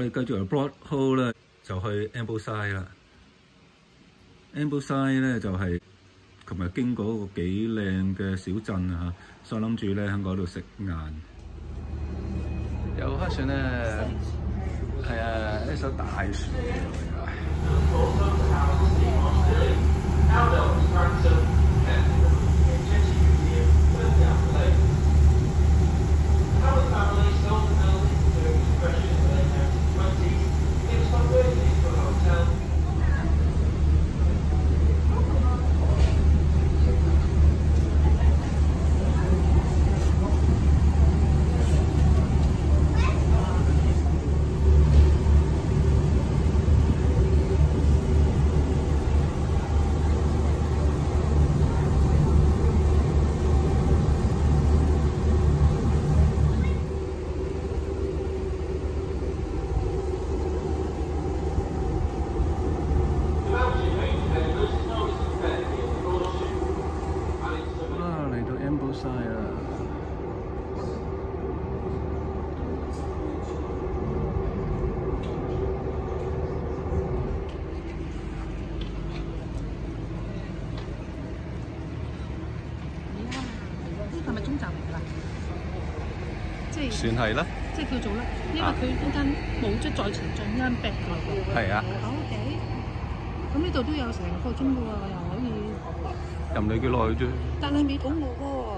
我哋繼續由 Broad Hall 咧，就去 Ambleside 啦。Ambleside 咧就係琴日經過一個幾靚嘅小鎮啊，所以諗住咧喺嗰度食晏。遊客船咧係啊，一艘大船。啊，嚟到 Ambleside 啦！呢個係咪中站嚟㗎啦？即係算係啦，即係叫做啦，因為佢嗰間冇即係在前進，間壁㗎喎。係啊，O K。咁呢度都有成個鐘㗎喎，又可以。任你幾耐啫。但係未到我喎。